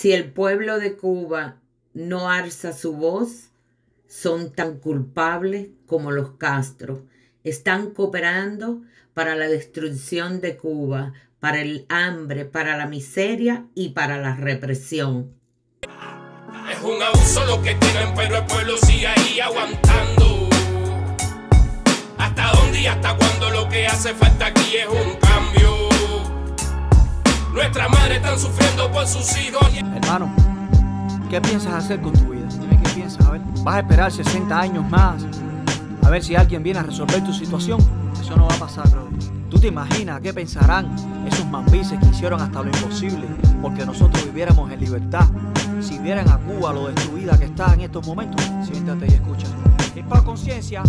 Si el pueblo de Cuba no alza su voz, son tan culpables como los Castro. Están cooperando para la destrucción de Cuba, para el hambre, para la miseria y para la represión. Es un abuso lo que tienen, pero el pueblo sigue ahí aguantando. ¿Hasta dónde y hasta cuándo lo que hace falta aquí es un? Nuestras madres están sufriendo por sus hijos. Hermano, ¿qué piensas hacer con tu vida? Dime qué piensas, a ver. ¿Vas a esperar 60 años más? A ver si alguien viene a resolver tu situación. Eso no va a pasar, bro. ¿Tú te imaginas qué pensarán esos mambises que hicieron hasta lo imposible porque nosotros viviéramos en libertad? Si vieran a Cuba lo destruida que está en estos momentos, siéntate y escucha. Y por conciencia,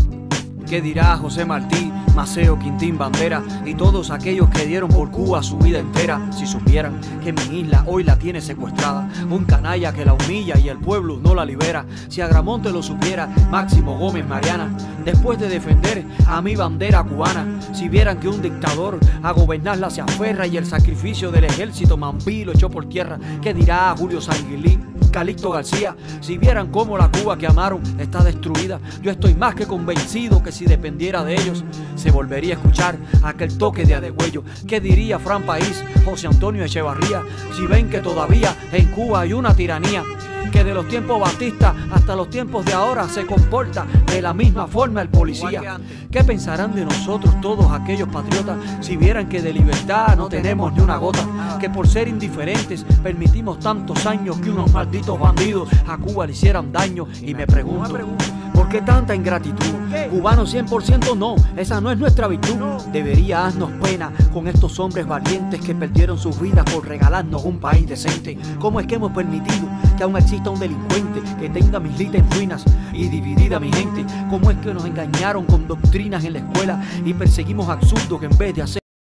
¿Qué dirá José Martí, Maceo, Quintín, Bandera y todos aquellos que dieron por Cuba su vida entera? Si supieran que mi isla hoy la tiene secuestrada, un canalla que la humilla y el pueblo no la libera. Si Agramonte lo supiera, Máximo Gómez Mariana, después de defender a mi bandera cubana, si vieran que un dictador a gobernarla se aferra y el sacrificio del ejército mambí lo echó por tierra, ¿qué dirá Julio Sanguilín? Calixto García, si vieran cómo la Cuba que amaron está destruida, yo estoy más que convencido que si dependiera de ellos, se volvería a escuchar aquel toque de adegüello. ¿Qué diría Fran País, José Antonio Echevarría, si ven que todavía en Cuba hay una tiranía? Que de los tiempos Batista hasta los tiempos de ahora se comporta de la misma forma el policía. ¿Qué pensarán de nosotros todos aquellos patriotas si vieran que de libertad no tenemos ni una gota? Que por ser indiferentes permitimos tantos años que unos malditos bandidos a Cuba le hicieran daño y me pregunto. ¿Por qué tanta ingratitud? Cubano 100% no, esa no es nuestra virtud. Debería darnos pena con estos hombres valientes que perdieron sus vidas por regalarnos un país decente. ¿Cómo es que hemos permitido que aún exista un delincuente que tenga mis litas en ruinas y dividida mi gente? ¿Cómo es que nos engañaron con doctrinas en la escuela y perseguimos absurdos que en vez de hacer